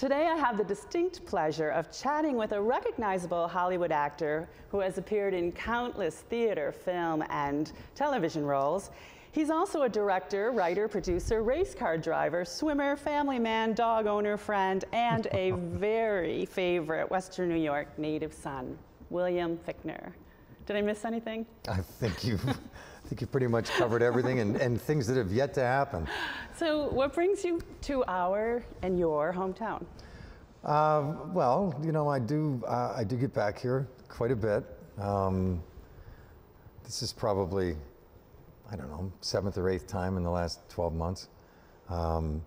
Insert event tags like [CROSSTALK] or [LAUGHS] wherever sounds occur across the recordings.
Today I have the distinct pleasure of chatting with a recognizable Hollywood actor who has appeared in countless theater, film, and television roles. He's also a director, writer, producer, race car driver, swimmer, family man, dog owner, friend, and a [LAUGHS] very favorite Western New York native son, William Fichtner. Did I miss anything? I think you've, think you've pretty much covered everything and, and things that have yet to happen. So, what brings you to our and your hometown? Uh, well, you know, I do, uh, I do get back here quite a bit. Um, this is probably, I don't know, seventh or eighth time in the last 12 months. Um,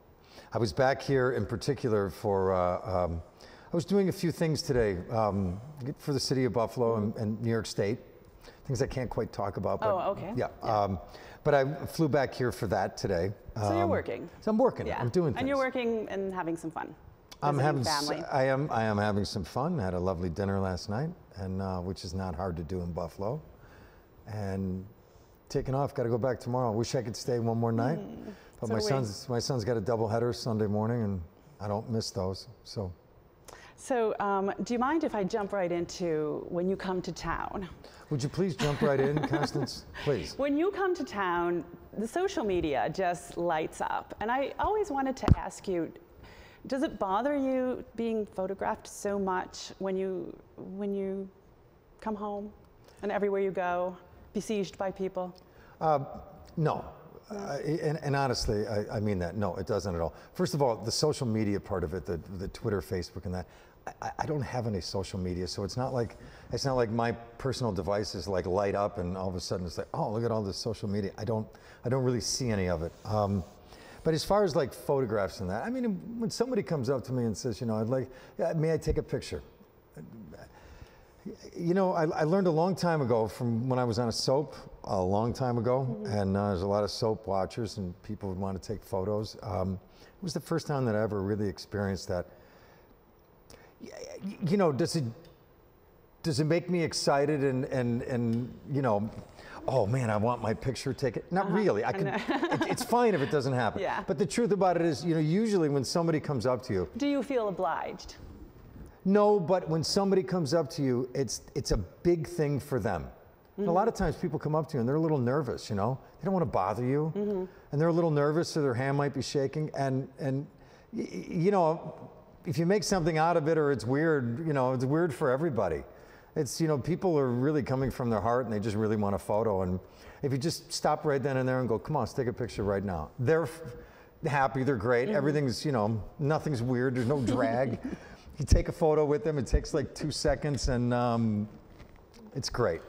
I was back here in particular for, uh, um, I was doing a few things today um, for the city of Buffalo and, and, New York State, things I can't quite talk about. But, oh, okay. Yeah. yeah. Um, but I flew back here for that today. So you're um, working. So I'm working. Yeah. I'm doing things. And you're working and having some fun. I'm having. Family. I am. I am having some fun. I had a lovely dinner last night, and uh, which is not hard to do in Buffalo. And taking off. Got to go back tomorrow. Wish I could stay one more night, mm. but so my son's my son's got a double header Sunday morning, and I don't miss those. So. So, um, do you mind if I jump right into when you come to town? Would you please jump right in, [LAUGHS] Constance? Please. When you come to town, the social media just lights up. And I always wanted to ask you does it bother you being photographed so much when you, when you come home and everywhere you go, besieged by people? Uh, no. And, and, honestly, I, I, mean that. No, it doesn't at all. First of all, the social media part of it, the, the Twitter, Facebook, and that, I, I, don't have any social media, so it's not like it's not like my personal devices like light up and all of a sudden it's like, oh, look at all this social media. I don't, I don't really see any of it. Um, but as far as like photographs and that, I mean, when somebody comes up to me and says, you know, I'd like, may I take a picture? You know, I, I, learned a long time ago from when I was on a soap a long time ago, mm-hmm. and uh, there's a lot of soap watchers and people would want to take photos. Um, it was the first time that I ever really experienced that. You know, does it does it make me excited and and and you know oh man, I want my picture taken. Not uh-huh. really. I can. [LAUGHS] it, it's fine if it doesn't happen. Yeah. But the truth about it is, you know, usually when somebody comes up to you. Do you feel obliged? No, but when somebody comes up to you, it's it's a big thing for them. Mm-hmm. a lot of times people come up to you and they're a little nervous, you know. They don't want to bother you, mm-hmm. and they're a little nervous, so their hand might be shaking. And and you know, if you make something out of it or it's weird, you know, it's weird for everybody. It's, you know, people are really coming from their heart and they just really want a photo. And if you just stop right then and there and go, come on, let's take a picture right now. They're happy, they're great. Mm-hmm. Everything's, you know, nothing's weird, there's no [LAUGHS] drag. you take a photo with them, it takes like two seconds and um, it's great.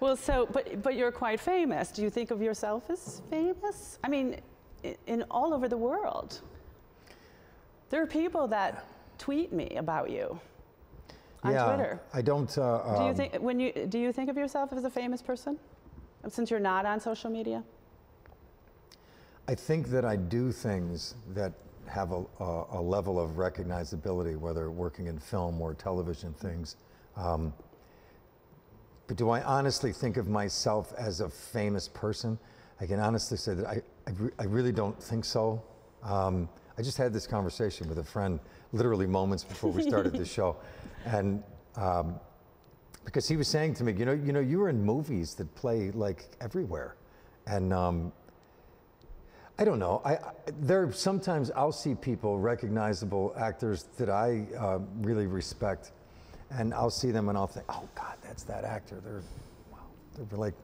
Well, so, but, but you're quite famous. Do you think of yourself as famous? I mean, in, in all over the world. There are people that tweet me about you on yeah, Twitter. I don't. Uh, do you um, think when you do you think of yourself as a famous person, since you're not on social media? I think that I do things that have a, a, a level of recognizability, whether working in film or television things. Um, but do I honestly think of myself as a famous person? I can honestly say that I, I, re I really don't think so. Um, I just had this conversation with a friend literally moments before we started the [LAUGHS] show. And um, because he was saying to me, you know, you know, you were in movies that play like everywhere, and um, I don't know. I, I, there sometimes I'll see people, recognizable actors that I uh, really respect, and I'll see them and I'll think, oh God, that's that actor. They're wow, they're like.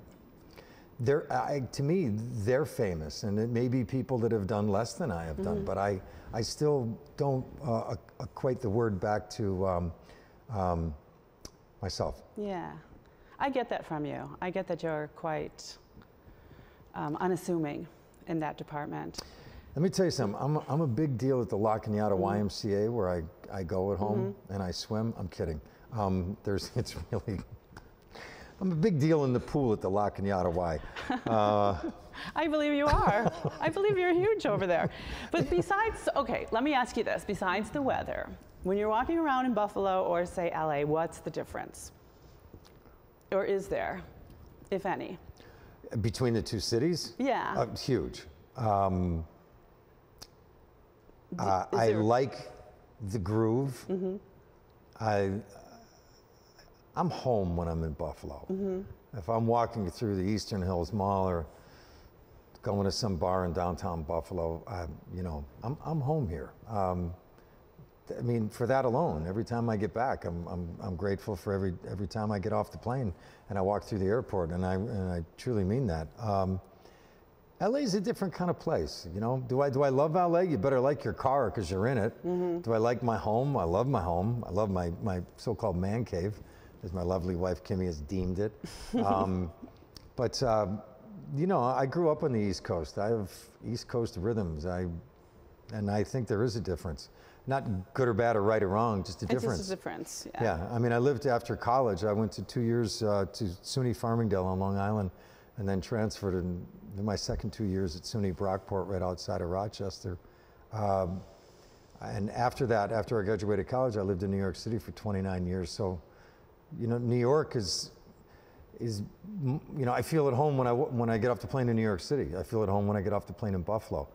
They're, I, to me, they're famous, and it may be people that have done less than I have mm-hmm. done, but I, I still don't uh, equate the word back to um, um, myself. Yeah, I get that from you. I get that you're quite um, unassuming in that department. Let me tell you something. I'm a, I'm a big deal at the La Cañada mm-hmm. YMCA where I, I go at home mm-hmm. and I swim. I'm kidding. Um, there's [LAUGHS] it's really. I'm a big deal in the pool at the La Cañada Y. Uh, [LAUGHS] I believe you are. I believe you're huge over there. But besides, okay, let me ask you this. Besides the weather, when you're walking around in Buffalo or say LA, what's the difference? Or is there, if any? Between the two cities? Yeah. Uh, huge. Um, uh, I like the groove. I, I'm home when I'm in Buffalo. If I'm walking through the Eastern Hills Mall or going to some bar in downtown Buffalo, I, you know, I'm, I'm home here. Um, I mean, for that alone, every time I get back, I'm, I'm, I'm grateful for every, every time I get off the plane and I walk through the airport, and I, and I truly mean that. Um, LA is a different kind of place, you know. Do I do I love LA? You better like your car because you're in it. Do I like my home? I love my home. I love my my so-called man cave, as my lovely wife Kimmy has deemed it. Um, [LAUGHS] but um, you know, I grew up on the East Coast. I have East Coast rhythms. I and I think there is a difference. Not good or bad or right or wrong, just a difference. It's just a difference. Yeah. Yeah, I mean, I lived after college. I went to two years uh, to SUNY Farmingdale on Long Island, and then transferred in, in my second two years at SUNY Brockport, right outside of Rochester. Um, and after that, after I graduated college, I lived in New York City for 29 years. So, you know, New York is is you know I feel at home when I when I get off the plane in New York City. I feel at home when I get off the plane in Buffalo.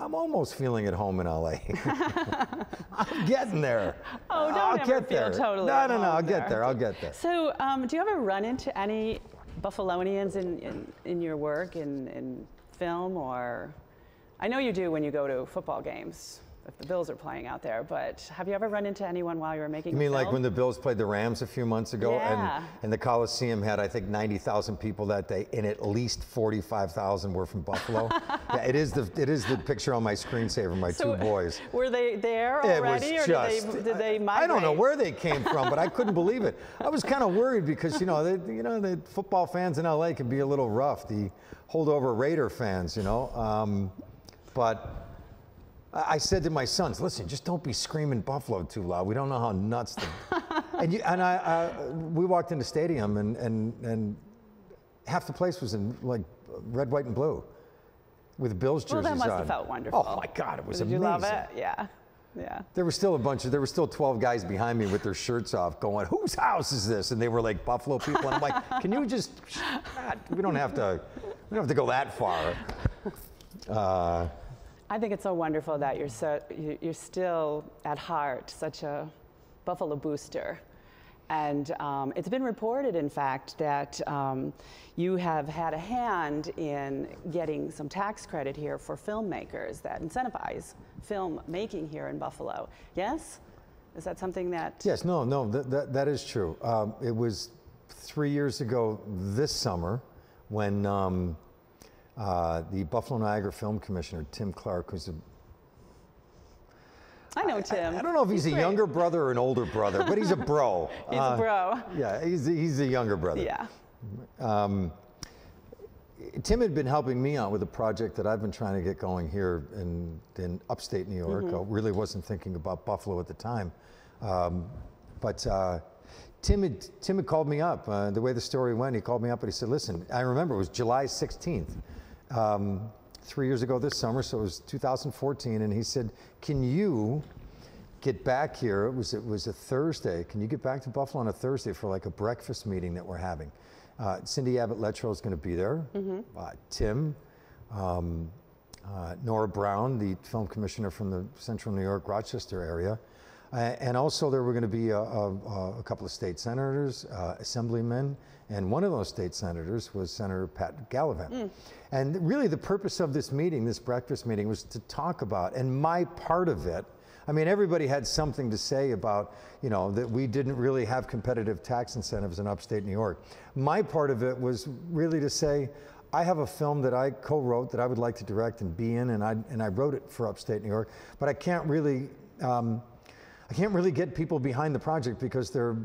I'm almost feeling at home in LA. [LAUGHS] I'm getting there. Oh, don't I'll ever get feel there. totally No, no, no. I'll home get there. there. I'll get there. So, um, do you ever run into any Buffalonians in, in, in your work in, in film or? I know you do when you go to football games if the Bills are playing out there, but have you ever run into anyone while you were making You mean like when the Bills played the Rams a few months ago, Yeah. and and the Coliseum had I think 90,000 people that day, and at least 45,000 were from Buffalo. [LAUGHS] yeah, it is the it is the picture on my screensaver. My So, two boys. [LAUGHS] Were they there already, It was or just. did they, did they I- migrate? I don't know where they came from, but I couldn't believe it. I was kind of worried because you know, they, you know, the football fans in LA can be a little rough. The holdover Raider fans, you know. Um, but I said to my sons, "Listen, just don't be screaming Buffalo too loud. We don't know how nuts." [LAUGHS] And you, and I, I, we walked in the stadium, and and and half the place was in like red, white, and blue, with Bills jerseys Well, that must on. have felt wonderful. Oh my God, it was Did amazing. you love it? Yeah, yeah. There were still a bunch of, there were still 12 guys behind me with their shirts off going, whose house is this? And they were like Buffalo people. And I'm like, [LAUGHS] can you just, God, we don't have to, we don't have to go that far. Uh, I think it's so wonderful that you're so you- you're still at heart such a Buffalo booster, and um, it's been reported, in fact, that um, you have had a hand in getting some tax credit here for filmmakers that incentivize film making here in Buffalo. Yes, is that something that? yes, no, no, that, that, that is true. Um, it was three years ago this summer when um, uh, the Buffalo Niagara Film Commissioner, Tim Clark, who's a I know Tim. I don't know if he's, a great. younger brother or an older brother, but he's a bro. [LAUGHS] He's Uh, a bro. Yeah, he's, he's a younger brother. Yeah. Um, Tim had been helping me out with a project that I've been trying to get going here in, in upstate New York. I really wasn't thinking about Buffalo at the time. Um, but uh, Tim, had, Tim had called me up. Uh, the way the story went, he called me up and he said, Listen, I remember it was July 16th, um, three years ago this summer, so it was 2014. And he said, Can you get back here. It was it was a Thursday. Can you get back to Buffalo on a Thursday for like a breakfast meeting that we're having? Uh, Cindy Abbott Letro is going to be there. Uh, Tim, um, uh, Nora Brown, the film commissioner from the Central New York Rochester area, and also there were going to be a, a, a couple of state senators, uh, assemblymen, and one of those state senators was Senator Pat Gallivan. And really, the purpose of this meeting, this breakfast meeting, was to talk about, and my part of it. I mean, everybody had something to say about, you know, that we didn't really have competitive tax incentives in upstate New York. My part of it was really to say, I have a film that I co-wrote that I would like to direct and be in, and I and I wrote it for upstate New York, but I can't really, um, I can't really get people behind the project because there,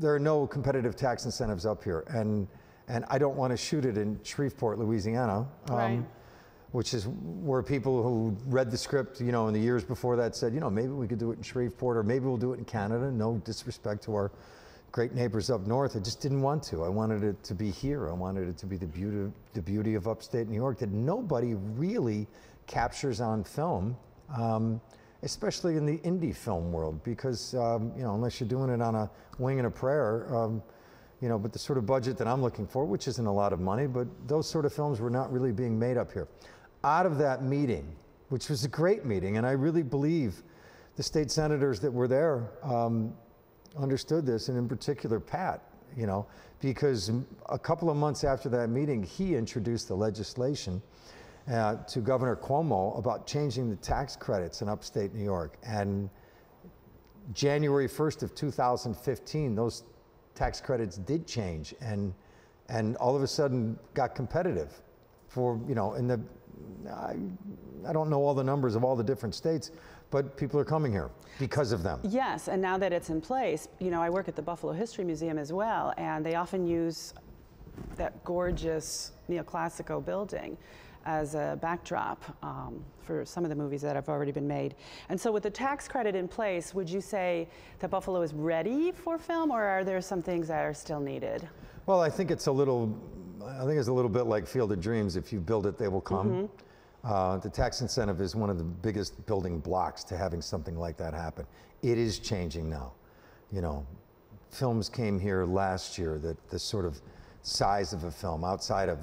there are no competitive tax incentives up here, and and I don't want to shoot it in Shreveport, Louisiana. um, Right. which is where people who read the script, you know, in the years before that said, you know, maybe we could do it in Shreveport or maybe we'll do it in Canada. No disrespect to our great neighbors up north. I just didn't want to. I wanted it to be here. I wanted it to be the beauty, the beauty of upstate New York that nobody really captures on film, um, especially in the indie film world, because, um, you know, unless you're doing it on a wing and a prayer, um, you know, but the sort of budget that I'm looking for, which isn't a lot of money, but those sort of films were not really being made up here. Out of that meeting, which was a great meeting, and I really believe the state senators that were there um, understood this, and in particular Pat, you know, because a couple of months after that meeting, he introduced the legislation uh, to Governor Cuomo about changing the tax credits in upstate New York. And January 1st of 2015, those tax credits did change and, and all of a sudden got competitive for, you know, in the, I, I don't know all the numbers of all the different states, but people are coming here because of them. Yes, and now that it's in place, you know, I work at the Buffalo History Museum as well, and they often use that gorgeous neoclassical building as a backdrop um, for some of the movies that have already been made. And so with the tax credit in place, would you say that Buffalo is ready for film or are there some things that are still needed? Well, I think it's a little, I think it's a little bit like Field of Dreams. If you build it, they will come. Mm -hmm. uh, the tax incentive is one of the biggest building blocks to having something like that happen. It is changing now. You know, films came here last year that the sort of size of a film outside of,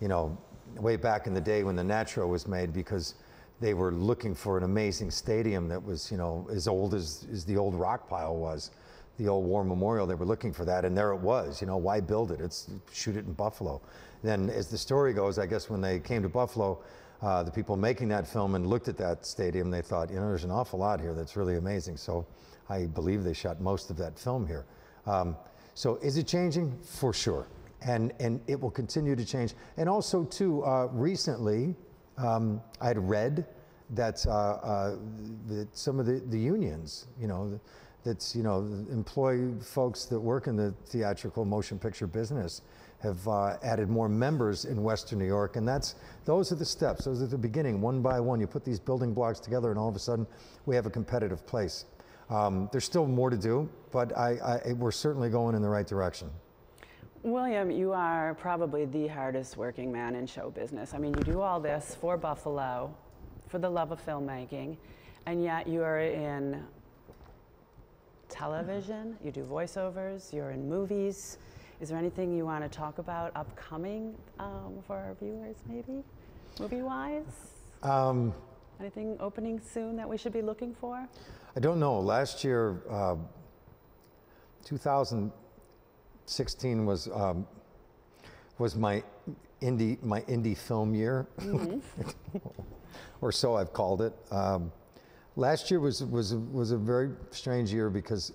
you know, way back in the day when the Natural was made because they were looking for an amazing stadium that was, you know, as old as, as the old rock pile was, the old war memorial. They were looking for that, and there it was. You know, why build it? It's shoot it in Buffalo. Then, as the story goes, I guess when they came to Buffalo, uh, the people making that film and looked at that stadium, they thought, you know, there's an awful lot here that's really amazing. So I believe they shot most of that film here. Um, so is it changing? For sure and, and it will continue to change. And also, too, uh, recently, um, I had read that, uh, uh, that some of the, the unions, you know, that's, you know, employ folks that work in the theatrical motion picture business have uh, added more members in Western New York. And that's, those are the steps, those are the beginning, one by one. You put these building blocks together and all of a sudden we have a competitive place. Um, there's still more to do, but I, I, we're certainly going in the right direction. William, you are probably the hardest working man in show business. I mean, you do all this for Buffalo, for the love of filmmaking, and yet you are in television, you do voiceovers, you're in movies. Is there anything you want to talk about upcoming um, for our viewers, maybe, movie wise? Um, Anything opening soon that we should be looking for? I don't know. Last year, uh, 2000. 16 was um, was my indie my indie film year, mm-hmm. [LAUGHS] or so I've called it. Um, last year was was was a very strange year because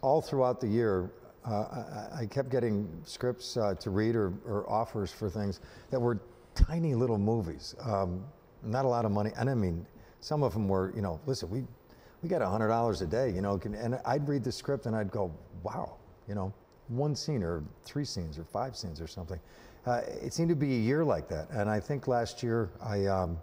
all throughout the year. Uh, I, I, kept getting scripts uh, to read or, or, offers for things that were tiny little movies, um, not a lot of money. And I mean, some of them were, you know, listen, we we got hundred dollars a day, you know, and I'd read the script and I'd go, wow, you know, one scene or three scenes or five scenes or something. Uh, it seemed to be a year like that. And I think last year I, um,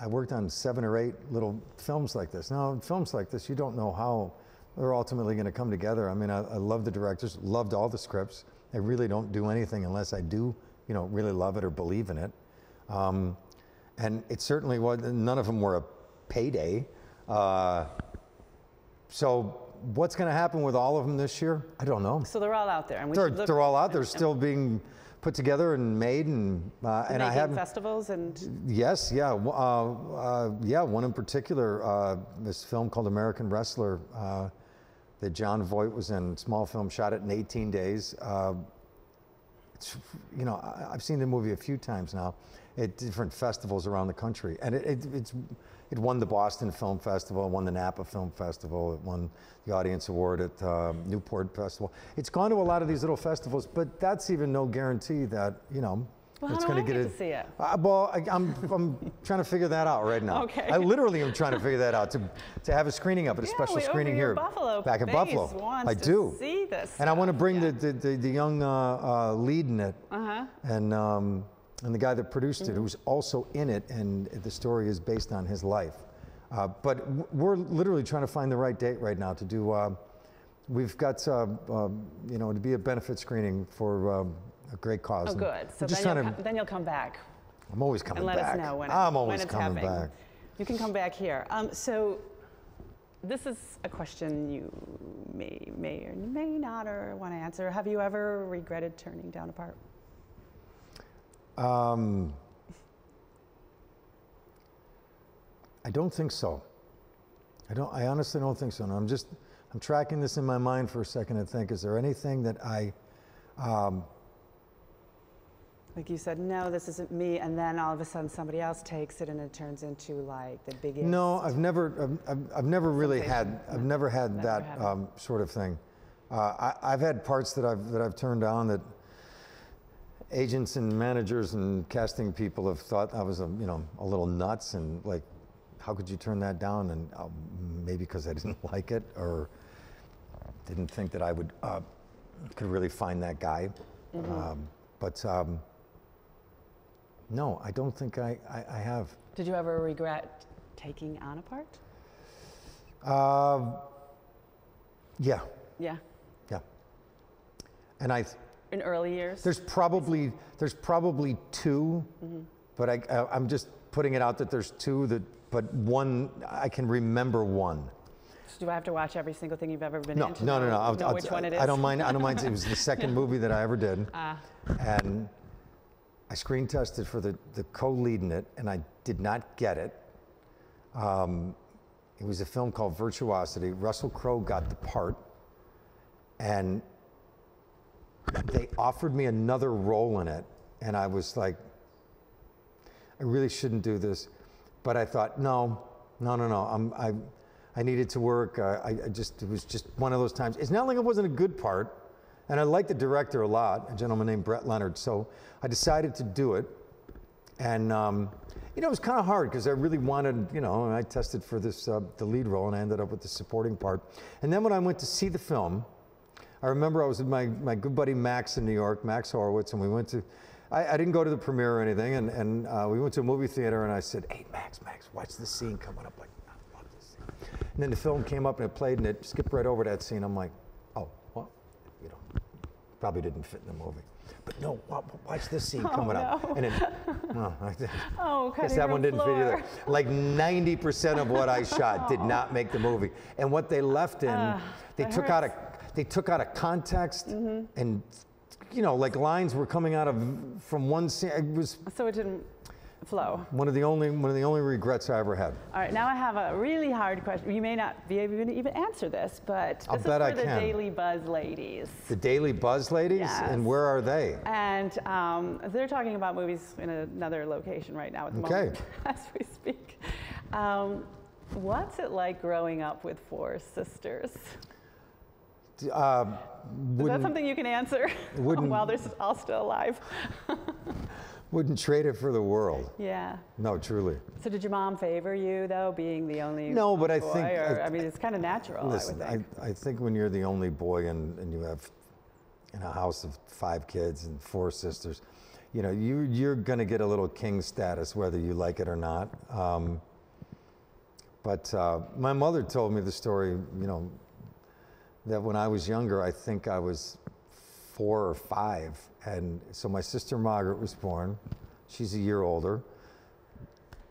I worked on seven or eight little films like this. Now, films like this, you don't know how they're ultimately going to come together. I mean, I, I love the directors, loved all the scripts. I really don't do anything unless I do, you know, really love it or believe in it. Um, and it certainly was, none of them were a payday. Uh, so what's going to happen with all of them this year? I don't know. So they're all out there, and they're, they're all out. They're still being put together and made, and uh, and I have festivals and yes, yeah, uh, uh, yeah. One in particular, uh, this film called American Wrestler uh, that Jon Voight was in. Small film, shot it in 18 days. Uh, it's, you know, I, have seen the movie a few times now at different festivals around the country, and it, it, it's it won the Boston Film Festival, won the Napa Film Festival, it won the Audience Award at um, Newport Festival. It's gone to a lot of these little festivals, but that's even no guarantee that, you know, well, it's going to get, get to see it. Uh, well, I, am I'm, I'm trying to figure that out right now. Okay. I literally am trying to figure that out to, to have a screening of it, a yeah, special screening here Buffalo back in Buffalo. I do. See this. And I want to bring yeah. the, the, the, young uh, uh, lead in it. Uh-huh. And um, and the guy that produced it, who's also in it, and the story is based on his life. Uh, but we're literally trying to find the right date right now to do. Uh, we've got, uh, um, you know, to be a benefit screening for um, a great cause. Oh, good. So then you'll, to, then you'll, come back. I'm always coming back. and let back. us know when, I'm always when it's coming happening. back. You can come back here. Um, so this is a question you may, may or may not or want to answer. Have you ever regretted turning down a part? Um, I don't think so. I don't. I honestly don't think so. And I'm just. I'm tracking this in my mind for a second and think: Is there anything that I? Um, like you said, no, this isn't me, and then all of a sudden somebody else takes it and it turns into like the biggest. no, I've never. I've, I've, I've never really had. I've never had never that um, sort of thing. Uh, I, I've had parts that I've that I've turned down that agents and managers and casting people have thought I was a you know a little nuts and like, how could you turn that down? And uh, maybe because I didn't [LAUGHS] like it or didn't think that I would uh, could really find that guy. Mm-hmm. Um, but um, no, I don't think I, I, I have. Did you ever regret taking on a part? Uh, yeah, Yeah, yeah. And I, in early years. there's probably there's probably 2 but I, I I'm just putting it out that there's two that, but one I can remember one. Do I have to watch every single thing you've ever been No, in to no, no, no. I'll- know I'll- which one it is? I don't mind. I don't mind. It was the [LAUGHS] second movie that I ever did, Ah, and I screen tested for the the co-lead in it, and I did not get it. Um, it was a film called Virtuosity. Russell Crowe got the part, and they offered me another role in it, and I was like, I really shouldn't do this, but I thought, no, no, no, no. I'm, I, I needed to work. I, I just, it was just one of those times. It's not like it wasn't a good part, and I liked the director a lot, a gentleman named Brett Leonard. So I decided to do it, and um, you know, it was kind of hard because I really wanted, you know, I tested for this uh, the lead role, and I ended up with the supporting part. And then when I went to see the film, I remember I was with my, my good buddy Max in New York, Max Horowitz, and we went to, I, I didn't go to the premiere or anything, and, and uh, we went to a movie theater, and I said, hey, Max, Max, watch this scene coming up. Like, I love this scene. And then the film came up and it played, and it skipped right over that scene. I'm like, oh, well, you know, probably didn't fit in the movie. But no, watch this scene coming up. no. And then, [LAUGHS] oh, I oh, Guess that one didn't fit either. Like 90% of what I shot did [LAUGHS] not make the movie. And what they left in, they that took out a hurts. They took out of context and you know, like lines were coming out of from one scene. It was So it didn't flow. one of the only one of the only regrets I ever had. All right, now I have a really hard question. You may not be able to even answer this, but I'll this bet is I for the can. Daily Buzz ladies. The Daily Buzz ladies, Yes. and where are they? And um, they're talking about movies in another location right now at the Okay. moment [LAUGHS] as we speak. Um, what's it like growing up with four sisters? Uh, Is that something you can answer [LAUGHS] while they're all still alive? [LAUGHS] wouldn't trade it for the world. yeah. No, truly. So did your mom favor you though, being the only No, but I think- Or, I- I, mean, it's kind of natural. Listen, I I, would think. I think when you're the only boy and, and you have in a house of five kids and four sisters, you know, you, you're going to get a little king status whether you like it or not. Um, but uh, my mother told me the story, you know, that when I was younger, I think I was four or five. And so my sister Margaret was born. She's a year older.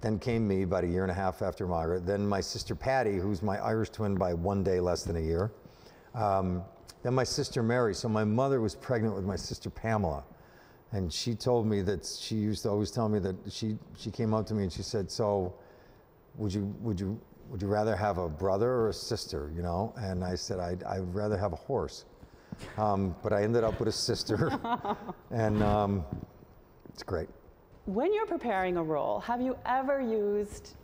Then came me about a year and a half after Margaret. Then my sister Patty, who's my Irish twin by one day less than a year. Um, then my sister Mary. So my mother was pregnant with my sister Pamela. And she told me that she used to always tell me that she, she came up to me and she said, So would you, would you, would you rather have a brother or a sister, you know? And I said, I'd, I'd rather have a horse. Um, but I ended up with a sister. [LAUGHS] and um, it's great. When you're preparing a role, have you ever used,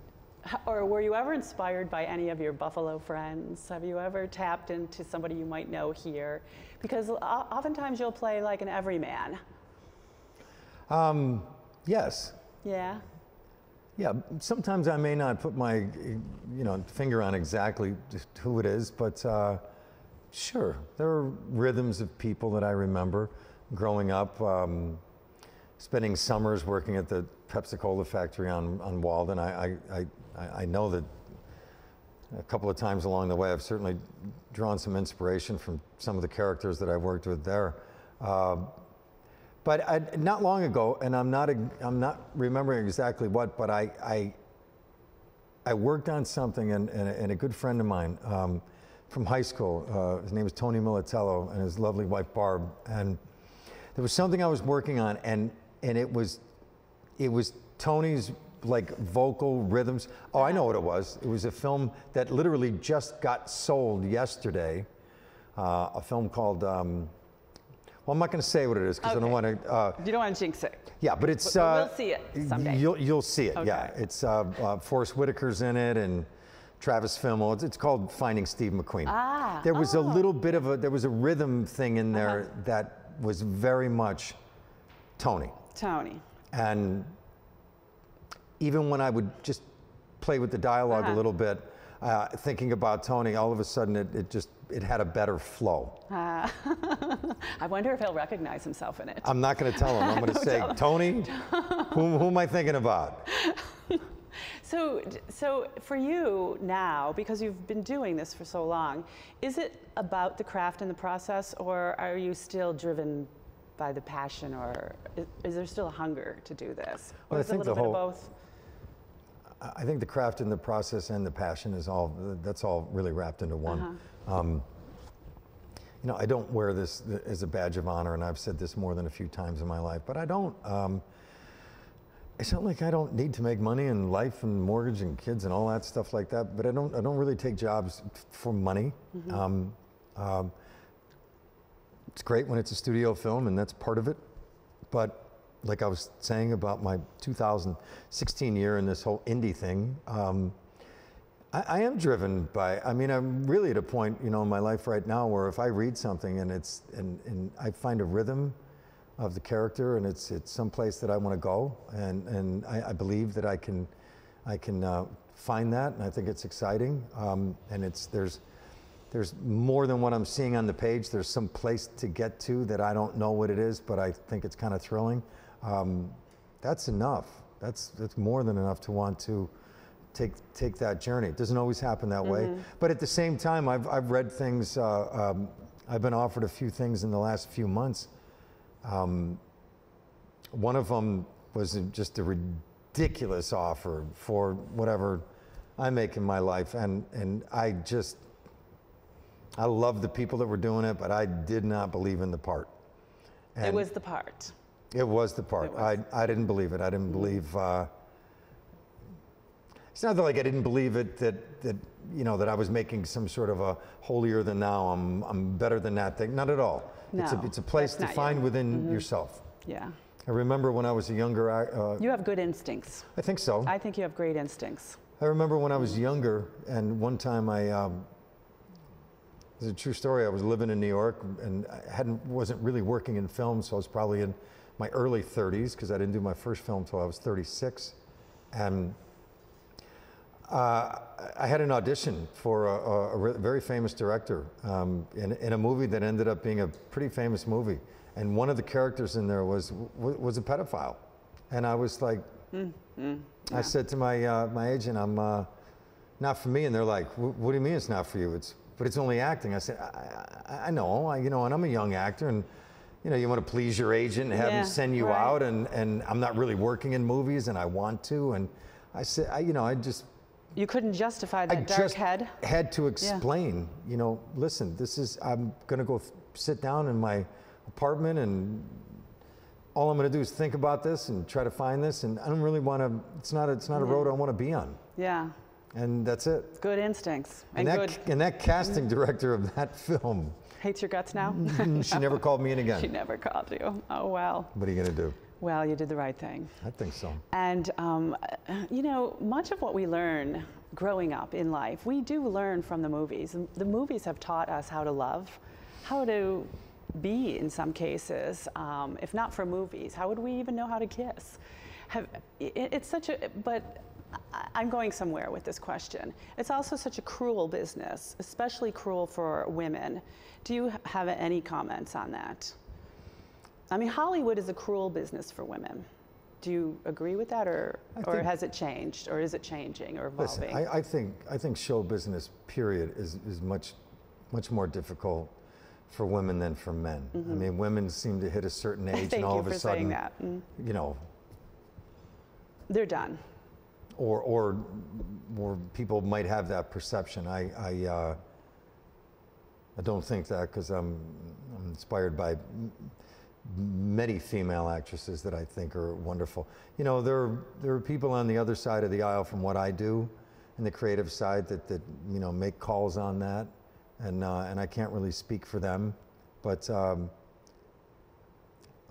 or were you ever inspired by any of your Buffalo friends? Have you ever tapped into somebody you might know here? Because oftentimes you'll play like an everyman. Um, yes. Yeah. Yeah, sometimes I may not put my, you know, finger on exactly who it is, but uh, sure, there are rhythms of people that I remember growing up, um, spending summers working at the Pepsi Cola factory on, on Walden. I, I, I, I know that a couple of times along the way, I've certainly drawn some inspiration from some of the characters that I've worked with there. Uh, but I, not long ago, and I'm not, I'm not remembering exactly what, but I, I, I worked on something, and, and, a, and a good friend of mine um, from high school, uh, his name is Tony Militello, and his lovely wife Barb, and there was something I was working on, and, and it was, it was Tony's like vocal rhythms. Oh, I know what it was. It was a film that literally just got sold yesterday. Uh, a film called. Um, well, I'm not going to say what it is because I don't want to. Uh, You don't want to jinx it. yeah, but it's. But uh, we'll see it someday. You'll, you'll see it. Yeah, it's uh, uh, Forest Whitaker's in it and Travis Fimmel. It's, it's called Finding Steve McQueen. Ah, There was a oh. Uh-huh. little bit of a there was a rhythm thing in there that was very much Tony. Tony. And even when I would just play with the dialog a Uh-huh. little bit, uh, thinking about Tony, all of a sudden it, it just it had a better flow. Ah. [LAUGHS] I wonder if he'll recognize himself in it. I'm not going to tell him. I'm [LAUGHS] going to say, Tony, [LAUGHS] who, who am I thinking about? So, so for you now, because you've been doing this for so long, is it about the craft and the process, or are you still driven by the passion, or is, is there still a hunger to do this, or Well, I is it a think little the bit whole- of both? I think the craft and the process and the passion is all that's all really wrapped into one. Uh-huh. Um, you know, I don't wear this as a badge of honor, and I've said this more than a few times in my life, but I don't. Um, it's not like I don't need to make money and life and mortgage and kids and all that stuff like that. But I don't. I don't really take jobs f- for money. Um, um, it's great when it's a studio film, and that's part of it. But like I was saying about my 2016 year and this whole indie thing, um, I, I am driven by. I mean, I'm really at a point, you know, in my life right now where if I read something and it's and, and I find a rhythm of the character and it's it's someplace that I want to go and and I, I believe that I can I can uh, find that and I think it's exciting um, and it's there's there's more than what I'm seeing on the page. There's some place to get to that I don't know what it is, but I think it's kind of thrilling. Um, that's enough. That's that's more than enough to want to take take that journey. It doesn't always happen that way, but at the same time, I've I've read things. Uh, um, I've been offered a few things in the last few months. Um, one of them was just a ridiculous offer for whatever I make in my life, and and I just I love the people that were doing it, but I did not believe in the part. it was the part. It was the part. Was. I, I didn't believe it. I didn't believe. Uh, it's not that like I didn't believe it that that you know that I was making some sort of a holier than thou. I'm I'm better than that thing. Not at all. It's a it's a place to not you. find within yourself. Yeah. I remember when I was a younger. Uh, You have good instincts. I think so. I think you have great instincts. I remember when I was younger, and one time I, um, it's a true story. I was living in New York, and I hadn't wasn't really working in film, so I was probably in my early 30s because I didn't do my first film until I was 36, and uh, I had an audition for a, a, a very famous director um, in, in a movie that ended up being a pretty famous movie, and one of the characters in there was was a pedophile, and I was like. I said to my uh, my agent, I'm uh, not for me, and they're like, "What do you mean it's not for you? It's but it's only acting." I said, "I, I, I know, I, you know, and I'm a young actor, and you know, you want to please your agent and have Yeah, him send you right. out, and and I'm not really working in movies, and I want to, and I said, I, you know, I just You couldn't justify I that dark just head. had to explain, you know, listen, this is, I'm going to go sit down in my apartment and all I'm going to do is think about this and try to find this. And I don't really want to, it's not, a, it's not a mm-hmm. road I want to be on. Yeah. And that's it. Good instincts. And, And, that, good. and that casting mm-hmm. director of that [LAUGHS] film, Hates your guts now? she never called me in again. [LAUGHS] she never called you. Oh, well. What are you going to do? Well, you did the right thing. I think so. And, um, you know, much of what we learn growing up in life, we do learn from the movies. The movies have taught us how to love, how to be in some cases. Um, if not for movies, how would we even know how to kiss? Have, it, it's such a, but I'm going somewhere with this question. It's also such a cruel business, especially cruel for women. Do you have any comments on that? I mean, Hollywood is a cruel business for women. Do you agree with that, or, I or has it changed, or is it changing or Listen, evolving? I, I think I think show business period is, is much much more difficult for women than for men. I mean, women seem to hit a certain [LAUGHS] age, Mm-hmm. And all of a sudden. Mm. you know, They're done. Or or or people might have that perception. I I, uh, I don't think that because I'm, I'm inspired by many female actresses that I think are wonderful. You know, there are, there are people on the other side of the aisle from what I do, in the creative side that, that you know make calls on that, and uh, and I can't really speak for them, but. Um,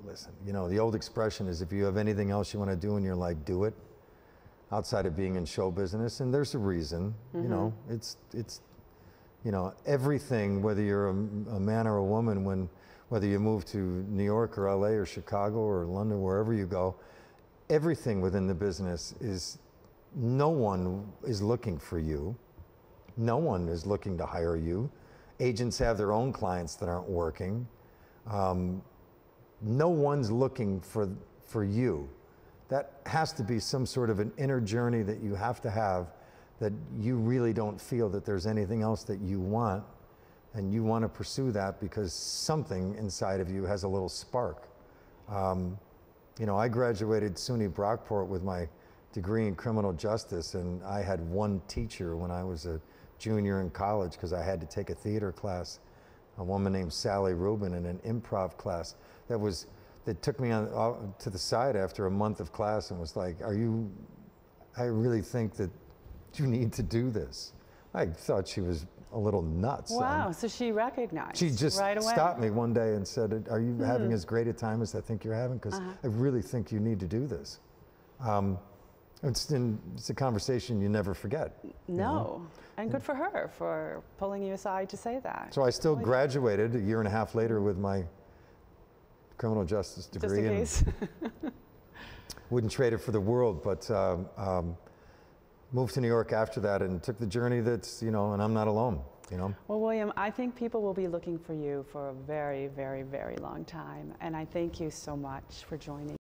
listen, you know, the old expression is if you have anything else you want to do in your life, do it. Outside of being in show business, and there's a reason, you know, it's it's, you know, everything. Whether you're a, a man or a woman, when whether you move to New York or L.A. or Chicago or London, wherever you go, everything within the business is. No one is looking for you. No one is looking to hire you. Agents have their own clients that aren't working. Um, no one's looking for, for you. That has to be some sort of an inner journey that you have to have that you really don't feel that there's anything else that you want and you want to pursue that because something inside of you has a little spark. Um, you know, I graduated SUNY Brockport with my degree in criminal justice, and I had one teacher when I was a junior in college because I had to take a theater class a woman named Sally Rubin in an improv class that was that took me on uh, to the side after a month of class and was like, "Are you? I really think that you need to do this." I thought she was a little nuts. Um, Wow, so she recognized she just right away. Stopped me one day and said, "Are you having as great a time as I think you're having? Because Uh-huh. I really think you need to do this." Um, it's, in, it's a conversation you never forget. No, and good for her for pulling you aside to say that. So I still graduated a year and a half later with my criminal justice Just degree in and [LAUGHS] wouldn't trade it for the world. But um, um, moved to New York after that and took the journey that's you know, and I'm not alone. You know. Well, William, I think people will be looking for you for a very, very, very long time. And I thank you so much for joining.